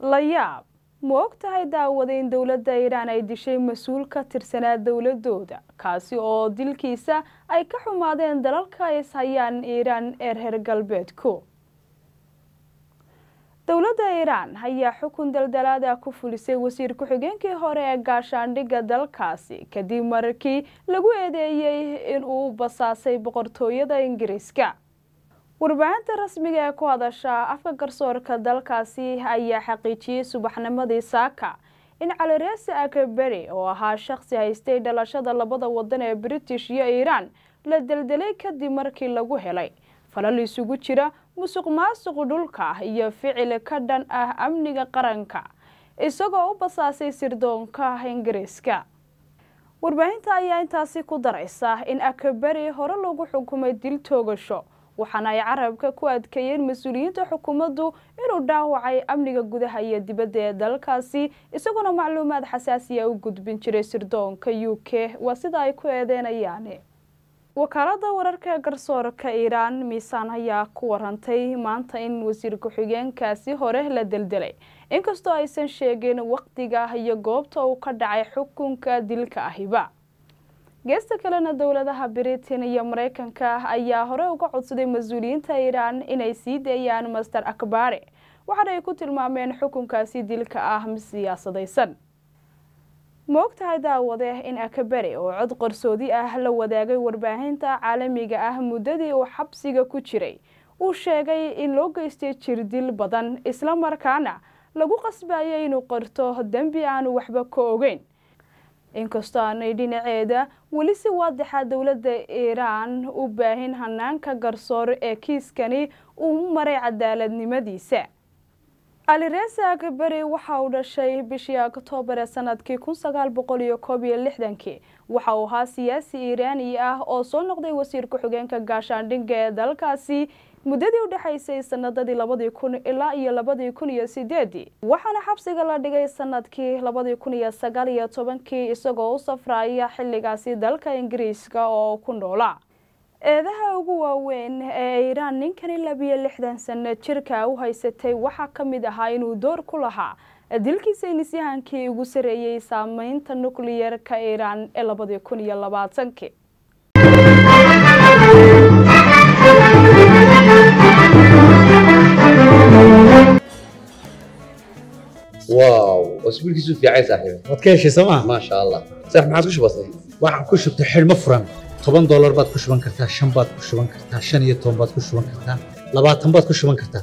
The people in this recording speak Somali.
la yaab ma og tahay daawada in dowladda iiraan ay dishay mas'uul ka tirsanaa dowladooda kaasi oo dilkiisa ay ka xumaadeen dalalka ay ishayaan iiraan ee reer galbeedku. Dowladda iiraan ayaa xukun daldalaada ku fulisay wasiir ku-xigeenkii hore ee gaashaandhigga dalkaasi kadib markii lagu eedeeyey in uu basaasay boqortooyada ingiriiska warbaahinta rasmiga ee ku hadasha afka garsoorka dalkaasi ayaa xaqiijiyey subaxnimadii saaka. In calireese akaberi oo ahaa shaqsi haystay dhalashada labada wadan ee british iyo iiraan la deldelay kadib markii lagu helay. Falal isugu jira musuq maasuq dhulka iyo ficil ka dhan ah amniga qaranka isagoo u basaasay sirdoonka ingiriiska. Warbaahinta ayaa intaasi ku daraysa in akaberi hore lagu xukumay dil toogasho waxaana ay carabka ku adkeeyeen mas'uuliyiinta xukuumaddu inuu dhaawacay amniga gudaha iyo dibadda ee dalkaasi isagoona macluumaad xasaasiya u gudbin jiray sirdoonka u k. Waa sida ay ku eedeynayaan. Wakaalada wararka garsoorka iiraan miisaan ayaa ku warantay maanta in wasiir ku-xigeenkaasi hore la deldelay. Inkastoo aysan sheegin waqtiga iyo goobta uu ka dhacay xukunka dilka ahiba geesta kalena dowladaha britain iyo mareykanka ayaa hore uga codsaday mas'uuliyiinta iiraan inay sii deeyaan master akbare waxaana ay ku tilmaameen xukunkaasi dilka ah mid siyaasadaysan. Ma tahay daawade in akabere oo cod qarsoodi ah la wadaagay warbaahinta caalamiga ah muddadii uu xabsiga ku jiray. Uu sheegay in loo geystay jirdil badan isla markaana lagu qasbayay inuu qarto dembi aanu waxba ka ogeyn inkastoo aanay dhinaceeda weli si waadixa dowladda iiraan u baahin hanaanka garsoor ee kiiskani uu maray cadaaladnimadiisa alirese akaberi waxa uu dhashay bishii oktoobar ee sannadkii kun sagaal boqol iyo koob lixdankii. Waxa uu ahaa siyaasi iiraani ah oo soo noqday wasiir ku-xigeenka gaashaandhigga ee dalkaasi muddadii u dhexaysay sanadadii labadii kun ilaa iyo labadii kun iyo sideedii waxaana xabsiga la dhigay sannadkii labadii kun iyo sagaal iyo tobankii isagoo u safraya xilligaasi dalka ingiriiska oo ku noolaa eedaha ugu waaweyn ee iiraan ninkani labiyo lixdan sano jirka u haysatay waxaa ka mid ahaa inuu door ku lahaa dilkii saynisyahankii ugu sareeyey saameynta nukliyerka iiraan ee labadii kun iyo labaatankii واو اسبوعك في عايز صاحبي waad ka heshay sooma ما شاء الله صح ما عادش بسيط waxaan ku shubtay xidhmo furan toban doolar baad ku shuban kartaa shan baad ku shuban kartaa shan iyo toban baad ku shuban kartaa labaatan baad ku shuban kartaa